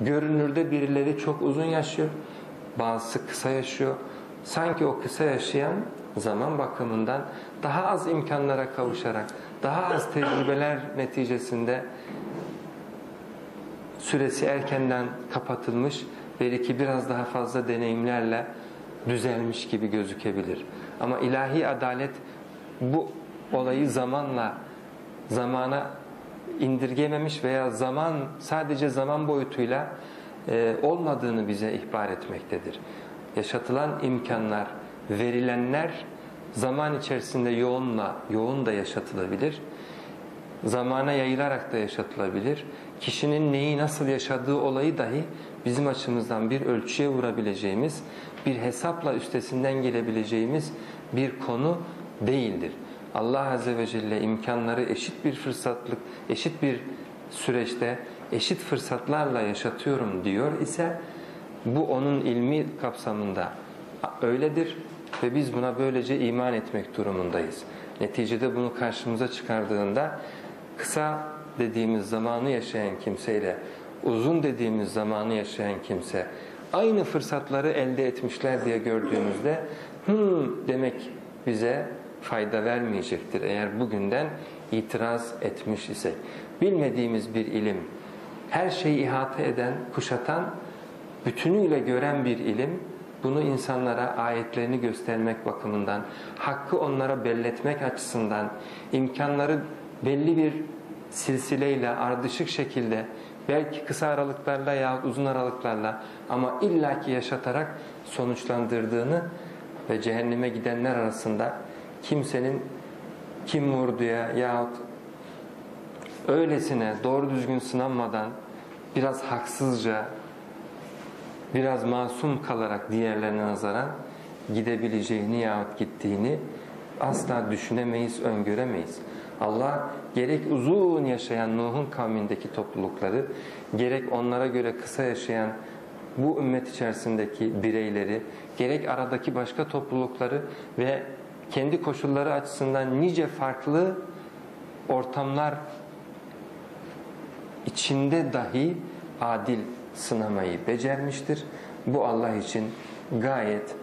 Görünürde birileri çok uzun yaşıyor, bazısı kısa yaşıyor. Sanki o kısa yaşayan zaman bakımından daha az imkanlara kavuşarak, daha az tecrübeler neticesinde süresi erkenden kapatılmış, belki biraz daha fazla deneyimlerle düzelmiş gibi gözükebilir. Ama ilahi adalet bu olayı zamanla, zamana indirgememiş veya zaman sadece zaman boyutuyla e, olmadığını bize ihbar etmektedir. Yaşatılan imkanlar, verilenler zaman içerisinde yoğunla, yoğun da yaşatılabilir. Zamana yayılarak da yaşatılabilir. Kişinin neyi nasıl yaşadığı olayı dahi bizim açımızdan bir ölçüye vurabileceğimiz, bir hesapla üstesinden gelebileceğimiz bir konu değildir. Allah Azze ve Celle imkanları eşit bir fırsatlık, eşit bir süreçte, eşit fırsatlarla yaşatıyorum diyor ise bu onun ilmi kapsamında öyledir ve biz buna böylece iman etmek durumundayız. Neticede bunu karşımıza çıkardığında kısa dediğimiz zamanı yaşayan kimseyle uzun dediğimiz zamanı yaşayan kimse aynı fırsatları elde etmişler diye gördüğümüzde hmm demek bize fayda vermeyecektir eğer bugünden itiraz etmiş isek. Bilmediğimiz bir ilim, her şeyi ihate eden, kuşatan, bütünüyle gören bir ilim, bunu insanlara ayetlerini göstermek bakımından, hakkı onlara belletmek açısından, imkanları belli bir silsileyle, ardışık şekilde, belki kısa aralıklarla ya uzun aralıklarla ama illaki yaşatarak sonuçlandırdığını ve cehenneme gidenler arasında kimsenin kim vurduya yahut öylesine doğru düzgün sınanmadan biraz haksızca biraz masum kalarak diğerlerine nazaran gidebileceğini yahut gittiğini asla düşünemeyiz, öngöremeyiz. Allah gerek uzun yaşayan Nuh'un kavmindeki toplulukları, gerek onlara göre kısa yaşayan bu ümmet içerisindeki bireyleri, gerek aradaki başka toplulukları ve kendi koşulları açısından nice farklı ortamlar içinde dahi adil sınamayı becermiştir. Bu Allah için gayet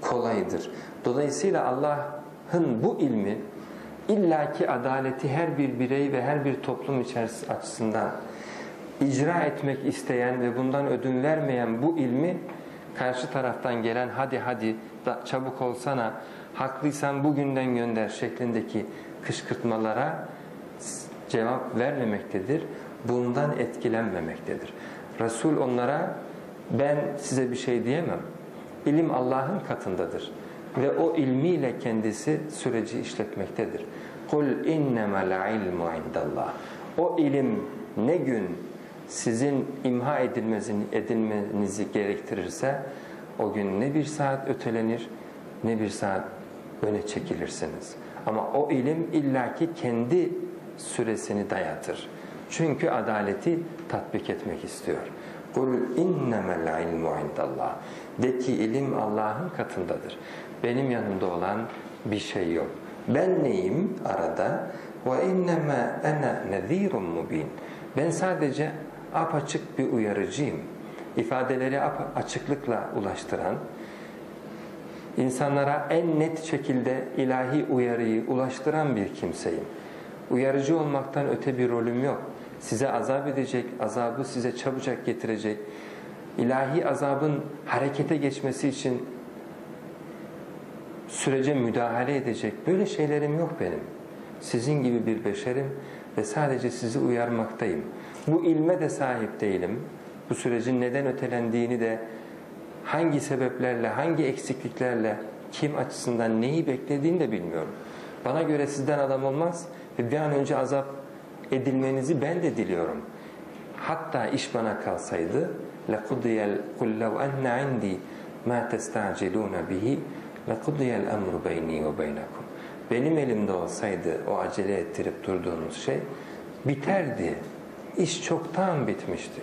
kolaydır. Dolayısıyla Allah'ın bu ilmi illaki adaleti her bir birey ve her bir toplum içerisinde açısından icra etmek isteyen ve bundan ödün vermeyen bu ilmi karşı taraftan gelen hadi hadi çabuk olsana haklıysan bugünden gönder şeklindeki kışkırtmalara cevap vermemektedir. Bundan etkilenmemektedir. Resul onlara ben size bir şey diyemem. İlim Allah'ın katındadır. Ve o ilmiyle kendisi süreci işletmektedir. Kul innemel ilmu indallah. O ilim ne gün sizin imha edilmenizi gerektirirse o gün ne bir saat ötelenir ne bir saat öne çekilirsiniz. Ama o ilim illaki kendi süresini dayatır. Çünkü adaleti tatbik etmek istiyor. Kul innemel ilmu indallah. De ki ilim Allah'ın katındadır. Benim yanımda olan bir şey yok. Ben neyim arada? Ve innema ana nezirun mubin. Ben sadece apaçık bir uyarıcıyım. İfadeleri açıklıkla ulaştıran, insanlara en net şekilde ilahi uyarıyı ulaştıran bir kimseyim. Uyarıcı olmaktan öte bir rolüm yok. Size azap edecek, azabı size çabucak getirecek, ilahi azabın harekete geçmesi için sürece müdahale edecek böyle şeylerim yok benim. Sizin gibi bir beşerim ve sadece sizi uyarmaktayım. Bu ilme de sahip değilim. Bu sürecin neden ötelendiğini de hangi sebeplerle, hangi eksikliklerle, kim açısından neyi beklediğini de bilmiyorum. Bana göre sizden adam olmaz ve bir an önce azap edilmenizi ben de diliyorum. Hatta iş bana kalsaydı لَقُضِيَ قُلْ لَوْ أَنَّ عِنْدِي مَا تَسْتَعْجِلُونَ بِهِ لَقُضِيَ الْأَمْرُ بَيْنِي وَبَيْنَكُمْ Benim elimde olsaydı o acele ettirip durduğunuz şey biterdi. İş çoktan bitmişti.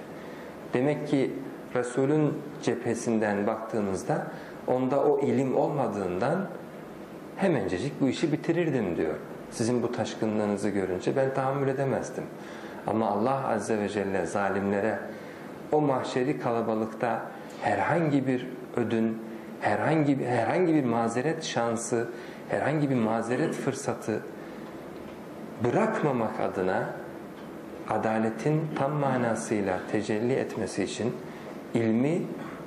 Demek ki Resul'ün cephesinden baktığınızda onda o ilim olmadığından hemencecik bu işi bitirirdim diyor. Sizin bu taşkınlığınızı görünce ben tahammül edemezdim. Ama Allah Azze ve Celle zalimlere o mahşeri kalabalıkta herhangi bir ödün, herhangi bir, herhangi bir mazeret şansı, herhangi bir mazeret fırsatı bırakmamak adına adaletin tam manasıyla tecelli etmesi için ilmi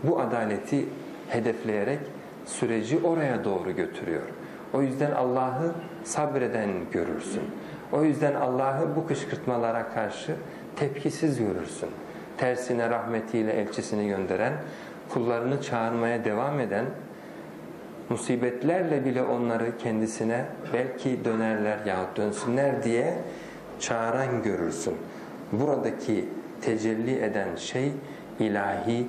bu adaleti hedefleyerek süreci oraya doğru götürüyor. O yüzden Allah'ı sabreden görürsün. O yüzden Allah'ı bu kışkırtmalara karşı tepkisiz görürsün. Tersine rahmetiyle elçisini gönderen, kullarını çağırmaya devam eden, musibetlerle bile onları kendisine belki dönerler yahut dönsünler diye çağıran görürsün. Buradaki tecelli eden şey ilahi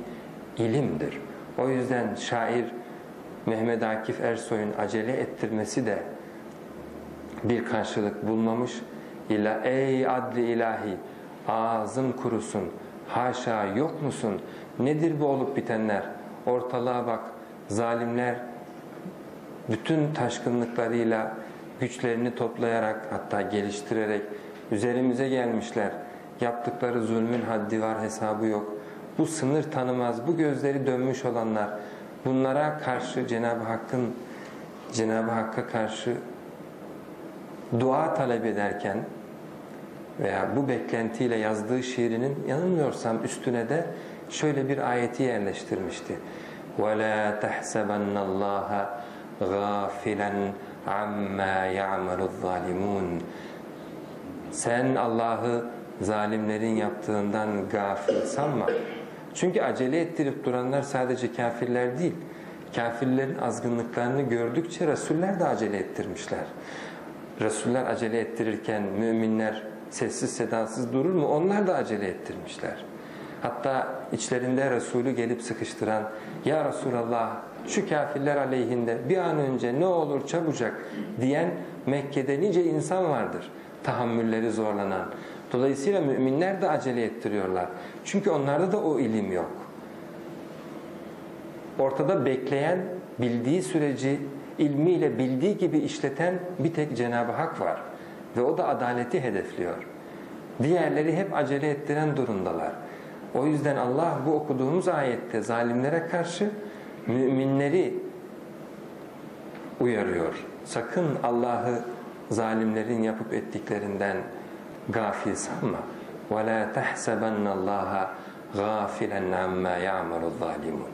ilimdir. O yüzden şair Mehmet Akif Ersoy'un acele ettirmesi de bir karşılık bulmamış. İla ey adli ilahi ağzın kurusun haşa yok musun nedir bu olup bitenler ortalığa bak zalimler bütün taşkınlıklarıyla güçlerini toplayarak hatta geliştirerek üzerimize gelmişler yaptıkları zulmün haddi var hesabı yok bu sınır tanımaz bu gözleri dönmüş olanlar bunlara karşı Cenab-ı Hakk'ın Cenab-ı Hakk'a karşı dua talep ederken veya bu beklentiyle yazdığı şiirinin yanılmıyorsam üstüne de şöyle bir ayeti yerleştirmişti. وَلَا تَحْسَبَنَّ اللّٰهَ غَافِلًا عَمَّا يَعْمَلُ الظَّالِمُونَ Sen Allah'ı zalimlerin yaptığından gafil sanma. Çünkü acele ettirip duranlar sadece kafirler değil. Kafirlerin azgınlıklarını gördükçe Resuller de acele ettirmişler. Resuller acele ettirirken müminler sessiz sedasız durur mu? Onlar da acele ettirmişler. Hatta içlerinde Resulü gelip sıkıştıran Ya Resulallah şu kafirler aleyhinde bir an önce ne olur çabucak diyen Mekke'de nice insan vardır. Tahammülleri zorlanan. Dolayısıyla müminler de acele ettiriyorlar. Çünkü onlarda da o ilim yok. Ortada bekleyen, bildiği süreci ilmiyle bildiği gibi işleten bir tek Cenab-ı Hak var. Ve o da adaleti hedefliyor. Diğerleri hep acele ettiren durumdalar. O yüzden Allah bu okuduğumuz ayette zalimlere karşı müminleri uyarıyor. Sakın Allah'ı zalimlerin yapıp ettiklerinden gafil sanma. وَلَا تَحْسَبَنَّ اللّٰهَ غَافِلًا عَمَّا يَعْمَلُ الظَّالِمُونَ